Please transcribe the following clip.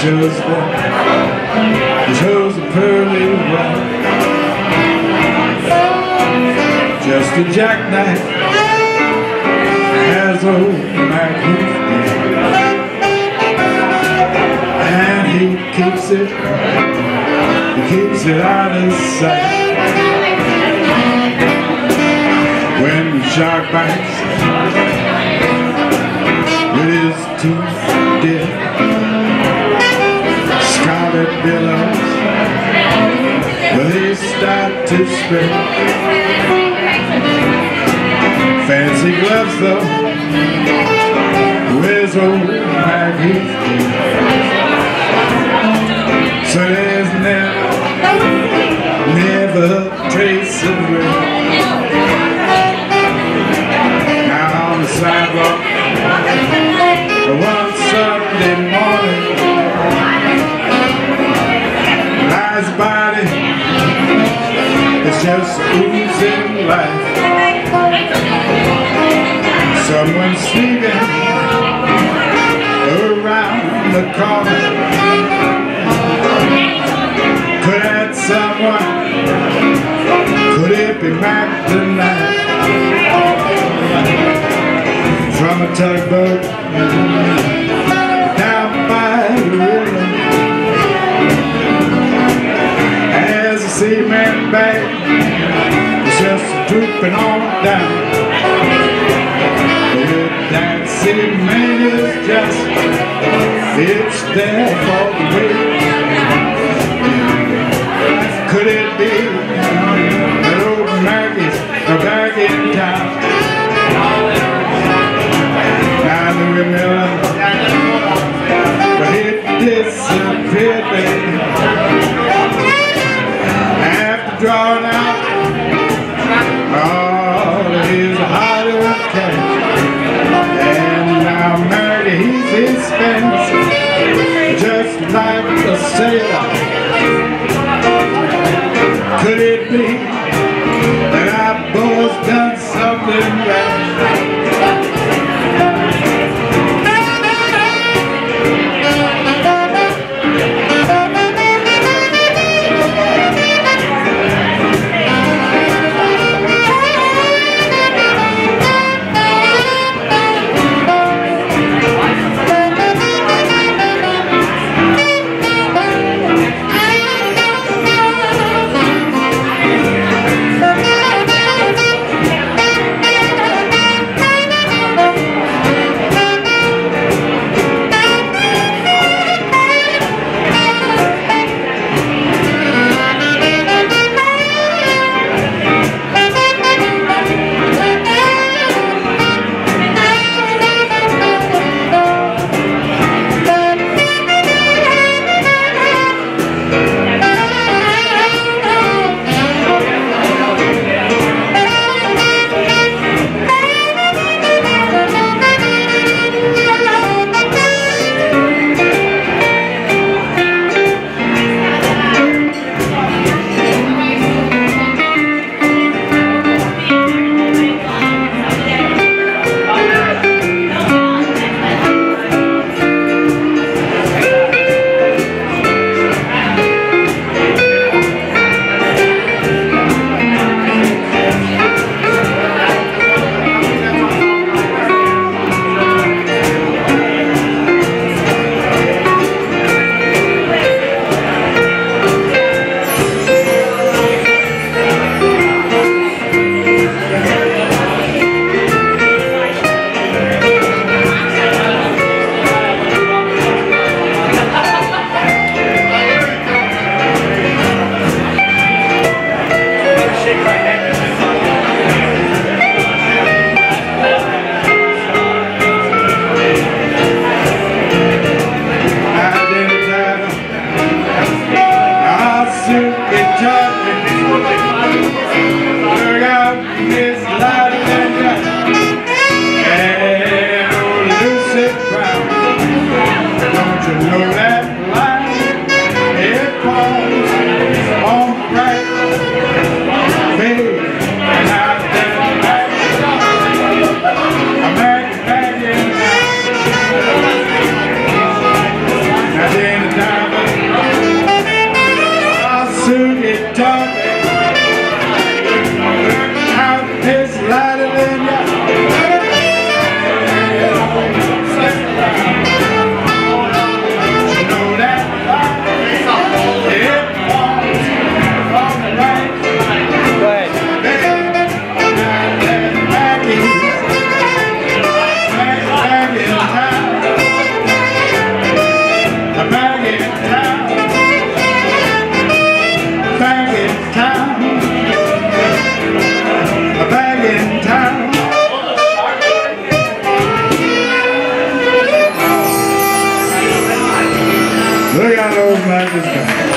shows he shows the pearly white. Just a jackknife. Has old Mac and he keeps it. He keeps it out of sight. When the shark bites with his teeth to spread fancy gloves though. Where's old Maggie so oozing life someone sleeping around the corner. Could that someone. Could it be Mac tonight from a tugboat cement bag. Is just drooping on down. But that cement is just it's there for the weight could it be Could it be that I've both done something right? Amen. Rose Magic